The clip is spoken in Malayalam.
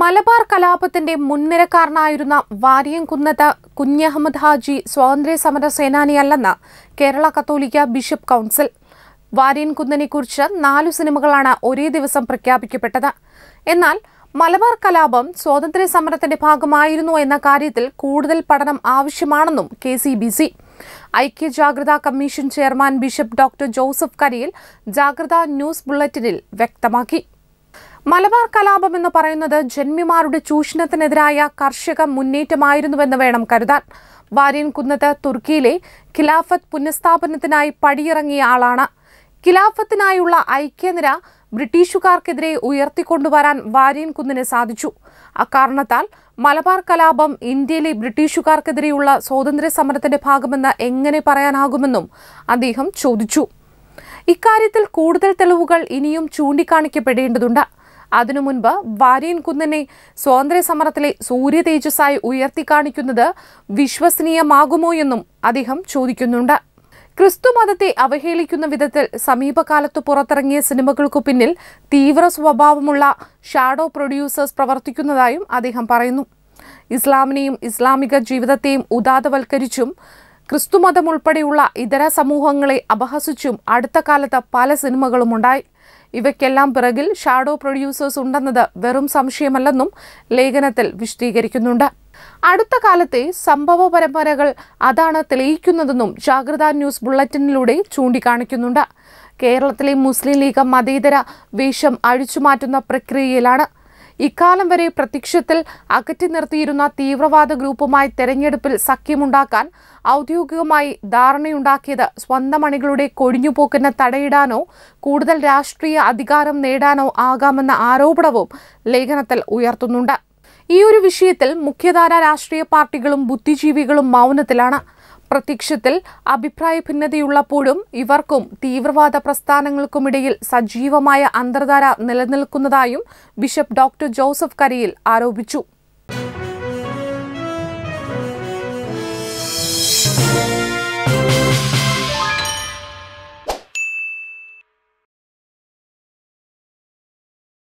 മലബാർ കലാപത്തിന്റെ മുൻനിരക്കാരനായിരുന്ന വാരിയംകുന്നത്ത് കുഞ്ഞഹമ്മദ് ഹാജി സ്വാതന്ത്ര്യ സമര സേനാനിയല്ലെന്ന് കേരള കത്തോലിക്ക ബിഷപ്പ് കൗൺസിൽ. വാര്യൻകുന്നനെക്കുറിച്ച് നാലു സിനിമകളാണ് ഒരേ ദിവസം പ്രഖ്യാപിക്കപ്പെട്ടത്. എന്നാൽ മലബാർ കലാപം സ്വാതന്ത്ര്യ സമരത്തിന്റെ ഭാഗമായിരുന്നു എന്ന കാര്യത്തിൽ കൂടുതൽ പഠനം ആവശ്യമാണെന്നും കെ സി ബി സി. ഐക്യ ജാഗ്രതാ commission chairman bishop doctor Joseph Kariyil ജാഗ്രതാ ന്യൂസ് ബുള്ളറ്റിനിൽ വ്യക്തമാക്കി. മലബാർ കലാപം എന്ന് പറയുന്നത് ജന്മിമാരുടെ ചൂഷണത്തിനെതിരായ കർഷക മുന്നേറ്റമായിരുന്നുവെന്ന് വേണം കരുതാൻ. വാര്യൻ കുന്നത്ത് തുർക്കിയിലെ ഖിലാഫത്ത് പുനഃസ്ഥാപനത്തിനായി പടിയിറങ്ങിയ ആളാണ്. ഖിലാഫത്തിനായുള്ള ഐക്യനിര ബ്രിട്ടീഷുകാർക്കെതിരെ ഉയർത്തിക്കൊണ്ടുവരാൻ വാര്യൻ കുന്നിന് സാധിച്ചു. അക്കാരണത്താൽ മലബാർ കലാപം ഇന്ത്യയിലെ ബ്രിട്ടീഷുകാർക്കെതിരെയുള്ള സ്വാതന്ത്ര്യ സമരത്തിന്റെ ഭാഗമെന്ന് എങ്ങനെ പറയാനാകുമെന്നും അദ്ദേഹം ചോദിച്ചു. ഇക്കാര്യത്തിൽ കൂടുതൽ തെളിവുകൾ ഇനിയും ചൂണ്ടിക്കാണിക്കപ്പെടേണ്ടതുണ്ട്. അതിനു മുൻപ് വാര്യൻ കുന്നനെ സ്വാതന്ത്ര്യ സമരത്തിലെ സൂര്യ തേജസ്സായി ഉയർത്തിക്കാണിക്കുന്നത് വിശ്വസനീയമാകുമോ എന്നും അദ്ദേഹം ചോദിക്കുന്നുണ്ട്. ക്രിസ്തു മതത്തെ അവഹേളിക്കുന്ന വിധത്തിൽ സമീപകാലത്ത് പുറത്തിറങ്ങിയ സിനിമകൾക്കു പിന്നിൽ തീവ്ര സ്വഭാവമുള്ള ഷാഡോ പ്രൊഡ്യൂസേഴ്സ് പ്രവർത്തിക്കുന്നതായും അദ്ദേഹം പറയുന്നു. ഇസ്ലാമിനെയും ഇസ്ലാമിക ജീവിതത്തെയും ഉദാതവൽക്കരിച്ചും ക്രിസ്തുമതം ഉൾപ്പെടെയുള്ള ഇതര സമൂഹങ്ങളെ അപഹസിച്ചും അടുത്ത കാലത്ത് പല സിനിമകളും ഉണ്ടായി. ഇവയ്ക്കെല്ലാം പിറകിൽ ഷാഡോ പ്രൊഡ്യൂസേഴ്സ് ഉണ്ടെന്നത് വെറും സംശയമല്ലെന്നും ലേഖനത്തിൽ വിശദീകരിക്കുന്നുണ്ട്. അടുത്ത കാലത്തെ സംഭവ പരമ്പരകൾ അതാണ് തെളിയിക്കുന്നതെന്നും ജാഗ്രതാ ന്യൂസ് ബുള്ളറ്റിനിലൂടെ ചൂണ്ടിക്കാണിക്കുന്നുണ്ട്. കേരളത്തിലെ മുസ്ലിം ലീഗ് മതേതര വേഷം അഴിച്ചുമാറ്റുന്ന പ്രക്രിയയിലാണ് ഇക്കാലം വരെ പ്രത്യക്ഷത്തിൽ അകറ്റി നിർത്തിയിരുന്ന തീവ്രവാദ ഗ്രൂപ്പുമായി തെരഞ്ഞെടുപ്പിൽ സഖ്യമുണ്ടാക്കാൻ ഔദ്യോഗികമായി ധാരണയുണ്ടാക്കിയത് സ്വന്തം അണികളുടെ കൊഴിഞ്ഞുപോക്കിന് തടയിടാനോ കൂടുതൽ രാഷ്ട്രീയ അധികാരം നേടാനോ ആകാമെന്ന ആരോപണവും ലേഖനത്തിൽ ഉയർത്തുന്നുണ്ട്. ഈ ഒരു വിഷയത്തിൽ മുഖ്യധാര രാഷ്ട്രീയ പാർട്ടികളും ബുദ്ധിജീവികളും മൗനത്തിലാണ്. പ്രത്യക്ഷത്തിൽ അഭിപ്രായ ഭിന്നതയുള്ളപ്പോഴും ഇവർക്കും തീവ്രവാദ പ്രസ്ഥാനങ്ങൾക്കുമിടയിൽ സജീവമായ അന്തർധാര നിലനിൽക്കുന്നതായും ബിഷപ്പ് ഡോക്ടർ ജോസഫ് കരിയിൽ ആരോപിച്ചു.